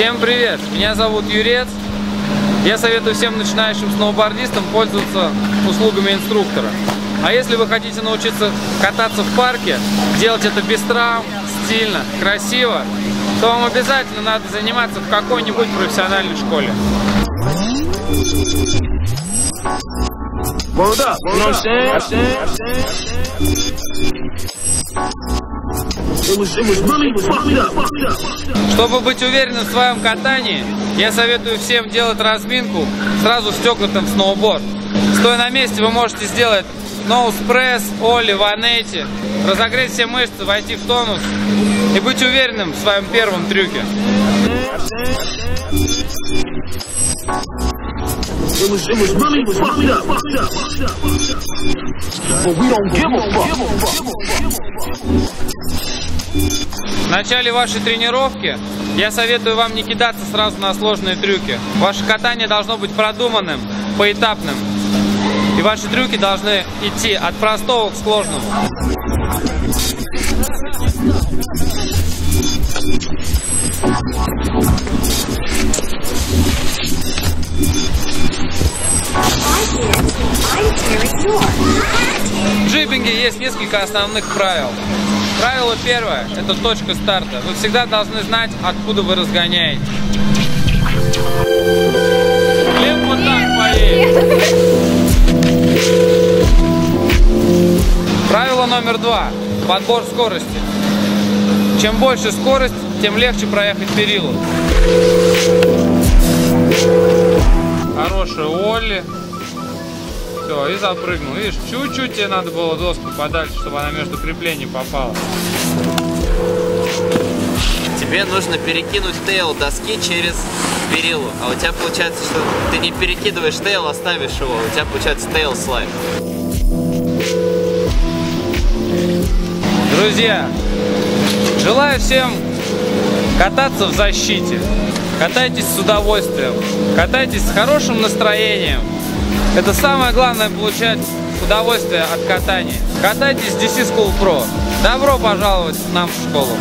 Всем привет! Меня зовут Юрец. Я советую всем начинающим сноубордистам пользоваться услугами инструктора. А если вы хотите научиться кататься в парке, делать это без травм, стильно, красиво, то вам обязательно надо заниматься в какой-нибудь профессиональной школе. Word up, you know what I'm saying? Чтобы быть уверенным в своем катании, я советую всем делать разминку сразу стекнутым в сноуборд. Стоя на месте, вы можете сделать ноус пресс, оли, ванетти, разогреть все мышцы, войти в тонус и быть уверенным в своем первом трюке. But we don't give a fuck. В начале вашей тренировки я советую вам не кидаться сразу на сложные трюки. Ваше катание должно быть продуманным, поэтапным. И ваши трюки должны идти от простого к сложному. В джипинге есть несколько основных правил. Правило первое – это точка старта. Вы всегда должны знать, откуда вы разгоняете. Глеб вот так поедет. Правило номер два – подбор скорости. Чем больше скорость, тем легче проехать перилу. Хорошая Олли. Все, и запрыгнул. Видишь, чуть-чуть тебе надо было доску подальше, чтобы она между креплений попала. Тебе нужно перекинуть тейл доски через перилу. А у тебя получается, что ты не перекидываешь тейл, а ставишь его. У тебя получается тейл слайд. Друзья, желаю всем кататься в защите. Катайтесь с удовольствием, катайтесь с хорошим настроением. Это самое главное получать удовольствие от катания. Катайтесь с DC School Pro. Добро пожаловать к нам в школу.